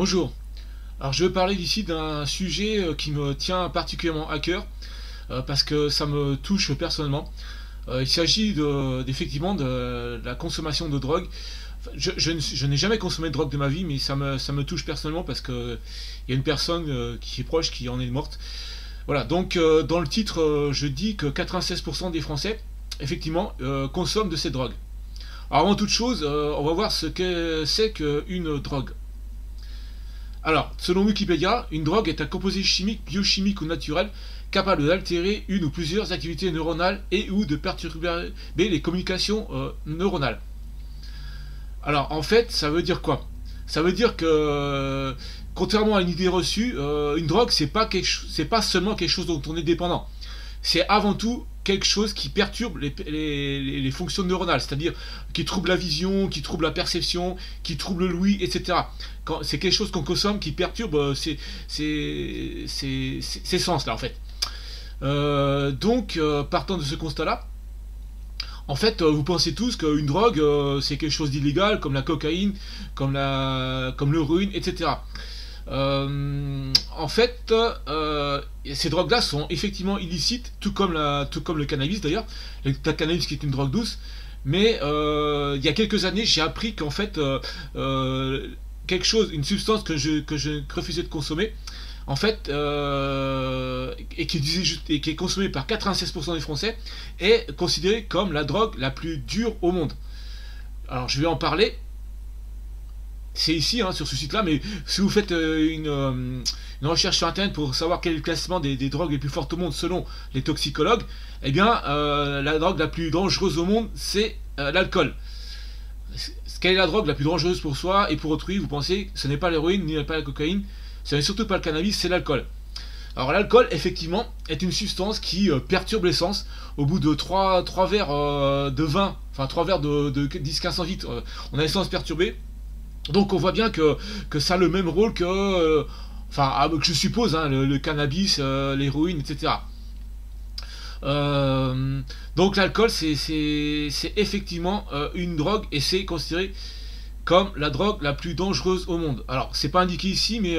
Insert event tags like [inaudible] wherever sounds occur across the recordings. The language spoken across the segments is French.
Bonjour. Alors je vais parler ici d'un sujet euh, qui me tient particulièrement à cœur euh, parce que ça me touche personnellement. Euh, il s'agit effectivement de, la consommation de drogue. Je, n'ai jamais consommé de drogue de ma vie, mais ça me, touche personnellement parce qu'il y a une personne qui est proche qui en est morte. Voilà, donc dans le titre, je dis que 96% des Français, effectivement, consomment de ces drogues. Alors avant toute chose, on va voir ce que c'est qu'une drogue. Alors, selon Wikipédia, une drogue est un composé chimique, biochimique ou naturel capable d'altérer une ou plusieurs activités neuronales et ou de perturber les communications euh, neuronales. Alors, en fait, ça veut dire quoi? Ça veut dire que, contrairement à une idée reçue, euh, une drogue, c'est pas, pas seulement quelque chose dont on est dépendant. C'est avant tout quelque chose qui perturbe les, fonctions neuronales, c'est-à-dire qui trouble la vision, qui trouble la perception, qui trouble l'ouïe, etc. C'est quelque chose qu'on consomme qui perturbe euh, ces, sens-là, en fait. Euh, donc, euh, partant de ce constat-là, en fait, vous pensez tous qu'une drogue, c'est quelque chose d'illégal, comme la cocaïne, comme l'héroïne, etc. Euh, en fait, euh, ces drogues-là sont effectivement illicites, tout comme, la, tout comme le cannabis d'ailleurs. Le cannabis qui est une drogue douce. Mais euh, il y a quelques années, j'ai appris qu'en fait, quelque chose, une substance que je, refusais de consommer, en fait, et qui est consommée par 96% des Français, est considérée comme la drogue la plus dure au monde. Alors je vais en parler, c'est ici, hein, sur ce site-là, mais si vous faites euh, euh, une, recherche sur Internet pour savoir quel est le classement des, drogues les plus fortes au monde selon les toxicologues, eh bien, euh, la drogue la plus dangereuse au monde, c'est l'alcool. Quelle est la drogue la plus dangereuse pour soi et pour autrui Vous pensez ce n'est pas l'héroïne ni pas la cocaïne, ce n'est surtout pas le cannabis, c'est l'alcool. Alors l'alcool, effectivement, est une substance qui perturbe l'essence. Au bout de 3, verres de vin, enfin 3 verres de, de 10-15 litres, on a l'essence perturbée. Donc on voit bien que, ça a le même rôle que, euh, enfin, ah, que je suppose, hein, le, cannabis, euh, l'héroïne, etc. Euh, donc l'alcool, c'est effectivement une drogue et c'est considéré comme la drogue la plus dangereuse au monde. Alors c'est pas indiqué ici, mais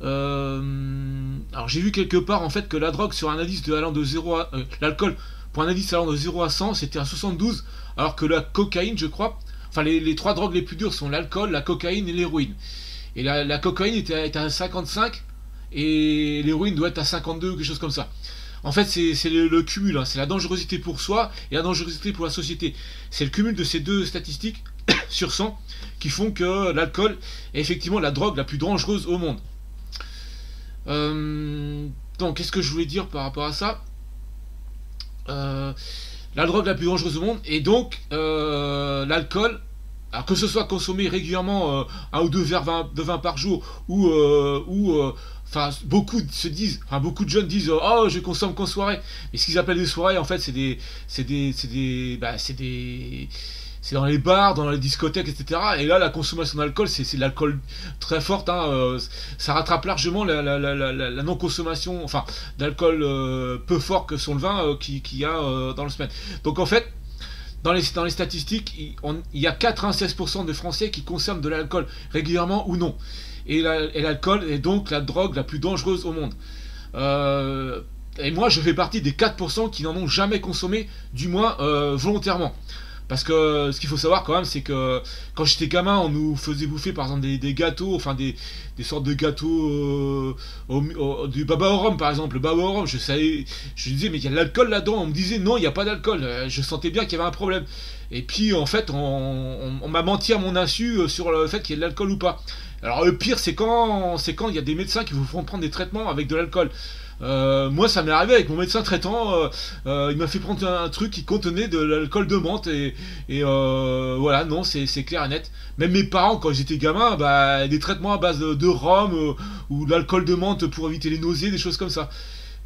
alors j'ai vu quelque part en fait que la drogue sur un indice de allant de 0 à l'alcool pour un indice allant de 0 à 100 c'était à 72 alors que la cocaïne je crois Enfin, les, trois drogues les plus dures sont l'alcool, la cocaïne et l'héroïne. Et la, cocaïne était, à 55 et l'héroïne doit être à 52 ou quelque chose comme ça. En fait, c'est le, cumul, hein. c'est la dangerosité pour soi et la dangerosité pour la société. C'est le cumul de ces deux statistiques [coughs] sur 100 qui font que l'alcool est effectivement la drogue la plus dangereuse au monde. Euh, donc, qu'est-ce que je voulais dire par rapport à ça? Euh, la drogue la plus dangereuse au monde, et donc euh, l'alcool, que ce soit consommé régulièrement, euh, un ou deux verres de vin par jour, ou, euh, ou enfin beaucoup se disent, enfin beaucoup de jeunes disent, oh je consomme qu'en soirée, mais ce qu'ils appellent des soirées, en fait, c'est des, c'est des, c'est des, bah, c'est des c'est dans les bars, dans les discothèques, etc. Et là, la consommation d'alcool, c'est de l'alcool très forte. Hein, euh, ça rattrape largement la, non-consommation, enfin, d'alcool euh, peu fort que sont le vin euh, qu'il y a dans le semaine. Donc en fait, dans les, statistiques, il, y a 96% de Français qui consomment de l'alcool régulièrement ou non. Et l'alcool est donc la drogue la plus dangereuse au monde. et moi, je fais partie des 4% qui n'en ont jamais consommé, du moins volontairement. Parce que ce qu'il faut savoir quand même, c'est que quand j'étais gamin, on nous faisait bouffer par exemple des, gâteaux, enfin des, sortes de gâteaux euh, du baba au rhum par exemple. Le baba au rhum, je savais, je disais mais il y a de l'alcool là-dedans. On me disait non, il n'y a pas d'alcool. Euh, je sentais bien qu'il y avait un problème. Et puis en fait, on, m'a menti à mon insu euh, sur le fait qu'il y ait de l'alcool ou pas. Alors le pire, c'est quand c'est quand il y a des médecins qui vous font prendre des traitements avec de l'alcool. Euh, moi, ça m'est arrivé avec mon médecin traitant. Euh, euh, il m'a fait prendre un, truc qui contenait de l'alcool de menthe et, voilà, non, c'est clair et net. Même mes parents, quand j'étais gamin, bah, des traitements à base de, de rhum ou d'alcool de menthe pour éviter les nausées, des choses comme ça.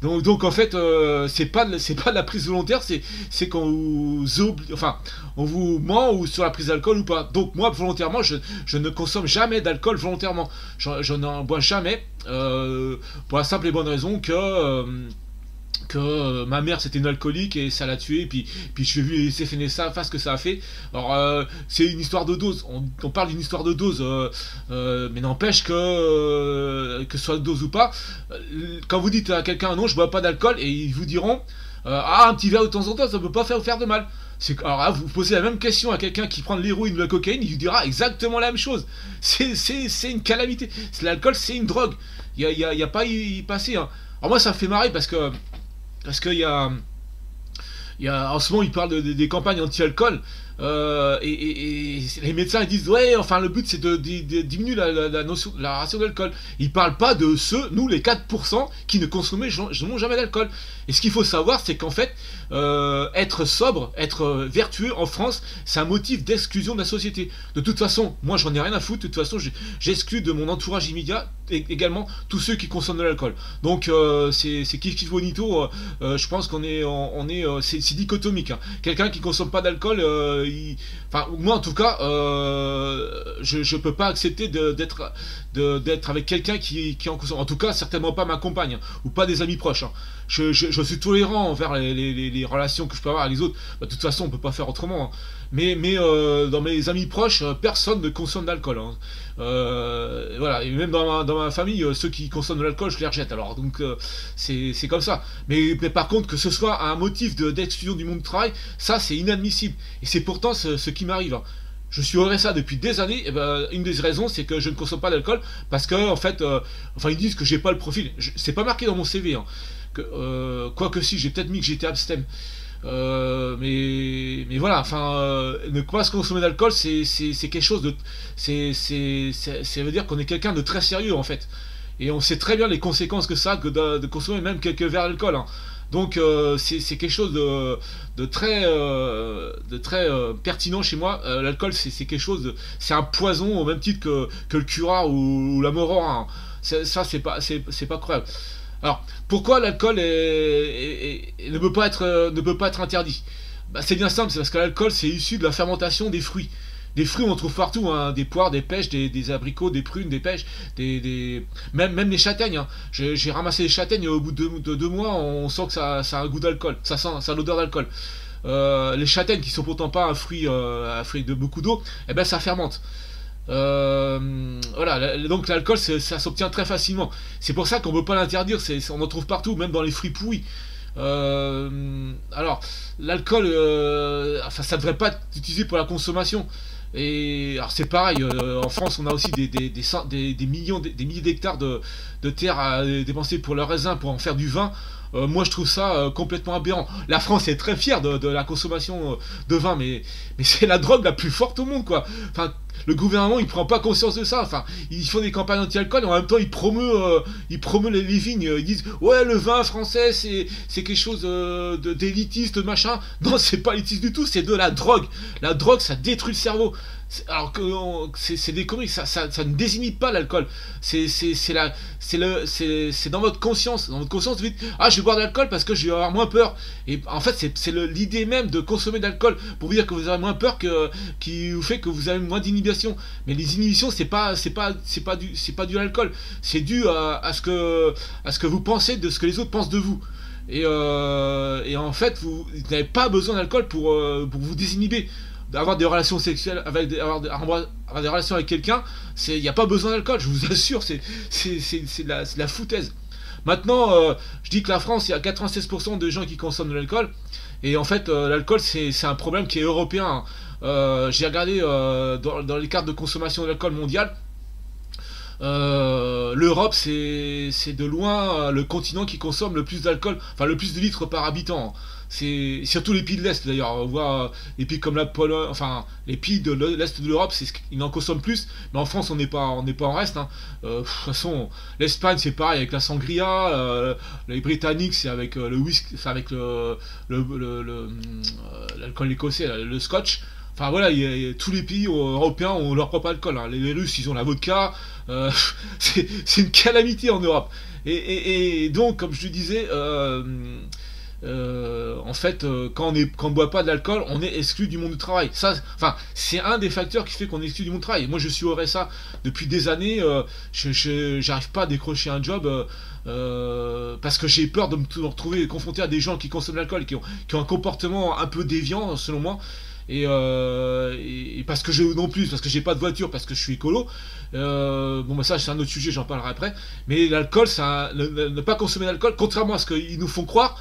Donc, en fait, euh, c'est pas c'est pas de la prise volontaire, c'est qu'on vous enfin on vous ment ou sur la prise d'alcool ou pas. Donc moi volontairement, je, ne consomme jamais d'alcool volontairement. Je, n'en bois jamais euh, pour la simple et bonne raison que que euh, ma mère c'était une alcoolique et ça l'a tué puis puis je laissé finir ça face que ça a fait alors c'est une histoire de dose on, parle d'une histoire de dose mais n'empêche que que ce soit dose ou pas quand vous dites à quelqu'un non je bois pas d'alcool et ils vous diront ah un petit verre de temps en temps ça peut pas faire faire de mal alors là, vous posez la même question à quelqu'un qui prend de l'héroïne ou de la cocaïne, il vous dira exactement la même chose. C'est une calamité. L'alcool, c'est une drogue. Il n'y a, y a, pas y, passer. Hein. Alors moi, ça me fait marrer parce que parce qu'il y a, en ce moment, il parle des campagnes anti-alcool. Euh, et, les médecins ils disent ouais enfin le but c'est de, diminuer la, notion, la ration d'alcool. Ils parlent pas de ceux nous les 4% qui ne consomment jamais d'alcool. Et ce qu'il faut savoir c'est qu'en fait euh, être sobre être vertueux en France c'est un motif d'exclusion de la société. De toute façon moi j'en ai rien à foutre. De toute façon j'exclus de mon entourage immédiat également tous ceux qui consomment de l'alcool donc euh, c'est kiff kiff bonito je pense qu'on est on, est c'est dichotomique hein. quelqu'un qui consomme pas d'alcool enfin, moi en tout cas, euh, je ne peux pas accepter d'être d'être avec quelqu'un qui, qui en En tout cas, certainement pas ma compagne hein, ou pas des amis proches. Hein. Je, suis tolérant envers les, relations que je peux avoir avec les autres. Bah, de toute façon, on peut pas faire autrement. Hein. Mais, euh, dans mes amis proches, euh, personne ne consomme d'alcool. voilà, et même dans ma, famille, ceux qui consomment de l'alcool, je les rejette. Alors, donc, c'est comme ça. Mais, par contre, que ce soit un motif d'exclusion du monde du travail, ça, c'est inadmissible. Et c'est pourtant ce, qui m'arrive je suis au RSA depuis des années, ben, une des raisons c'est que je ne consomme pas d'alcool parce que en fait, euh, enfin ils disent que j'ai pas le profil. C'est pas marqué dans mon CV. Hein, que, euh, quoique si, j'ai peut-être mis que j'étais abstem. Euh, mais, mais voilà, enfin, ne pas se consommer d'alcool, c'est quelque chose de. Ça veut dire qu'on est quelqu'un de très sérieux en fait. Et on sait très bien les conséquences que ça que de, consommer même quelques verres d'alcool. Hein. Donc euh, c'est quelque chose de, très, euh, de très euh, pertinent chez moi. L'alcool c'est quelque chose, c'est un poison au même titre que, le cura ou, la morora. Hein. Ça c'est pas, c'est pas croyable. Alors pourquoi l'alcool ne, peut pas être, ne peut pas être interdit? Bah, C'est bien simple, c'est parce que l'alcool c'est issu de la fermentation des fruits des fruits on trouve partout, hein, des poires, des pêches, des, abricots, des prunes, des pêches, des, Même, même les châtaignes. Hein. J'ai ramassé les châtaignes au bout de deux, mois, on sent que ça, a un goût d'alcool, ça sent, ça a l'odeur d'alcool. Euh, les châtaignes qui sont pourtant pas un fruit, euh, un fruit de beaucoup d'eau, eh ben ça fermente. Euh, voilà, donc l'alcool ça s'obtient très facilement. C'est pour ça qu'on ne peut pas l'interdire, on en trouve partout, même dans les fruits pourris. alors, l'alcool, enfin, ça devrait pas être utilisé pour la consommation. Et alors c'est pareil, euh, en France on a aussi des, des, millions, des, milliers d'hectares de, de terre à dépenser pour le raisin, pour en faire du vin. Euh, moi je trouve ça euh, complètement aberrant. La France est très fière de, la consommation de vin, mais, mais c'est la drogue la plus forte au monde quoi. Le gouvernement il prend pas conscience de ça. Enfin, ils font des campagnes anti-alcool en même temps ils promeuvent, euh, ils les, vignes. Ils disent ouais le vin français c'est quelque chose euh, d'élitiste machin. [laughs] Non c'est pas élitiste du tout, c'est de la drogue. La drogue ça détruit le cerveau alors que c'est des conneries, ça, ça, ne désigne pas l'alcool. C'est dans votre conscience, dans votre conscience vous dites ah je vais boire de l'alcool parce que je vais avoir moins peur. Et en fait c'est l'idée même de consommer de l'alcool pour vous dire que vous avez moins peur que qui vous fait que vous avez moins d'inhibition. Mais les inhibitions c'est pas c'est pas c'est pas du c'est pas du alcool, c'est dû à, ce que à ce que vous pensez de ce que les autres pensent de vous. Et, euh, en fait vous, n'avez pas besoin d'alcool pour, euh, pour vous désinhiber avoir des relations sexuelles, avec avoir, des, relations avec quelqu'un, il n'y a pas besoin d'alcool, je vous assure, c'est de la, foutaise. Maintenant, euh, je dis que la France, il y a 96% de gens qui consomment de l'alcool, et en fait, l'alcool, c'est un problème qui est européen. Euh, j'ai regardé dans, dans, les cartes de consommation d'alcool mondiale, l'Europe, c'est de loin le continent qui consomme le plus d'alcool, enfin le plus de litres par habitant c'est surtout les pays de l'Est d'ailleurs. On voit les pays comme la Pologne, enfin les pays de l'Est de l'Europe, c'est ils en consomment plus. Mais en France, on n'est pas, on n'est pas en reste. Hein. Euh, de toute façon, l'Espagne c'est pareil avec la sangria. Euh, les Britanniques c'est avec euh, le whisky, c'est avec le l'alcool écossais, le scotch. Enfin voilà, tous les pays européens ont leur propre alcool. Hein. Les, Russes, ils ont la vodka. [laughs] c'est une calamité en Europe. Et, donc, comme je le disais, euh, en fait, euh, quand on ne boit pas d'alcool, on est exclu du monde du travail. Enfin, c'est un des facteurs qui fait qu'on est exclu du monde du travail. Moi, je suis au RSA depuis des années. Euh, je n'arrive pas à décrocher un job parce que j'ai peur de me retrouver confronté à des gens qui consomment l'alcool, qui ont, qui ont un comportement un peu déviant, selon moi. Et, parce que je non plus parce que j'ai pas de voiture parce que je suis écolo bon bah ça c'est un autre sujet j'en parlerai après mais l'alcool ça ne, pas consommer d'alcool contrairement à ce qu'ils nous font croire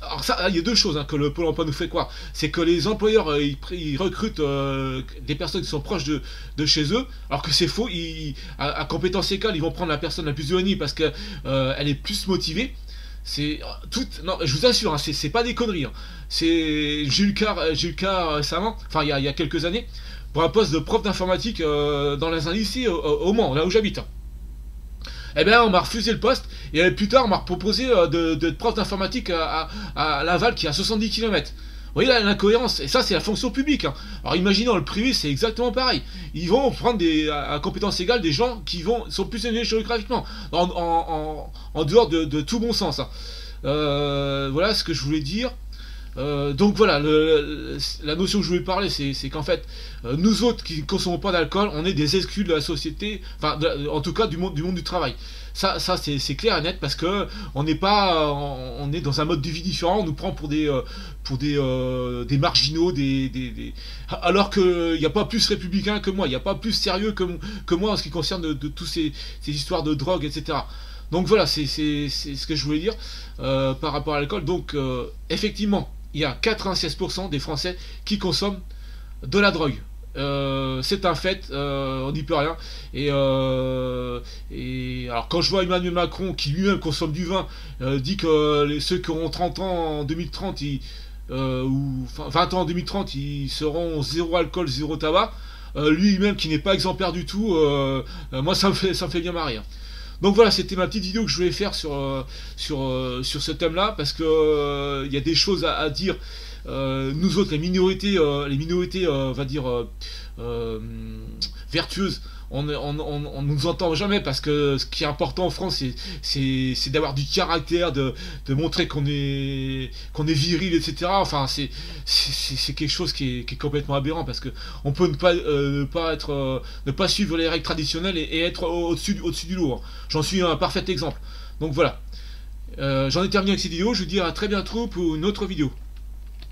alors ça, il y a deux choses hein, que le Pôle emploi nous fait croire. C'est que les employeurs, euh, ils, recrutent euh, des personnes qui sont proches de, chez eux, alors que c'est faux. Ils, à, compétence égale, ils vont prendre la personne la plus éloignée parce qu'elle euh, est plus motivée. C'est tout. Non, je vous assure, hein, c'est pas des conneries. Hein. C'est j'ai eu le cas, eu le cas récemment, enfin il y, a, quelques années, pour un poste de prof d'informatique dans les ici au, Mans, là où j'habite. Eh bien, on m'a refusé le poste, et plus tard, on m'a proposé euh, de, de, prof d'informatique à, Laval, qui est à 70 km. Vous voyez l'incohérence, et ça c'est la fonction publique. Hein. Alors imaginez dans le privé, c'est exactement pareil. Ils vont prendre des, à, compétences égales des gens qui vont, sont plus élevés géographiquement, en, en, dehors de, tout bon sens. Hein. Euh, voilà ce que je voulais dire. Euh, donc voilà, la notion que je voulais parler, c'est qu'en fait, euh, nous autres qui ne consommons pas d'alcool, on est des exclus de la société, enfin, en tout cas du monde du, travail. Ça, ça c'est clair et net parce que on n'est pas, on, est dans un mode de vie différent. On nous prend pour des, euh, pour des, des marginaux, des, des, alors qu'il n'y a pas plus républicain que moi, il n'y a pas plus sérieux que, moi en ce qui concerne de, toutes ces histoires de drogue, etc. Donc voilà, c'est ce que je voulais dire par rapport à l'alcool. Donc effectivement, il y a 96% des Français qui consomment de la drogue. Euh, c'est un fait, euh, on n'y peut rien. Et, euh, alors quand je vois Emmanuel Macron qui lui-même consomme du vin, dit que ceux qui auront 30 ans en 2030, ou 20 ans en 2030, ils seront zéro alcool, zéro tabac. lui-même qui n'est pas exemplaire du tout, moi ça me fait ça me fait bien marrer. Hein. Donc voilà, c'était ma petite vidéo que je voulais faire sur, euh, sur, euh, sur ce thème-là, parce que euh, il y a des choses à, dire. nous autres, les minorités, les minorités, on va dire vertueuses, on, on, nous entend jamais parce que ce qui est important en France, c'est d'avoir du caractère, de, montrer qu'on est, viril, etc. Enfin, c'est quelque chose qui est, complètement aberrant parce que on peut ne pas, euh, euh, pas suivre les règles traditionnelles et, être au-dessus au du. Hein. J'en suis un parfait exemple. Donc voilà. Euh, j'en ai terminé avec cette vidéo. Je vous dis à très bientôt pour une autre vidéo.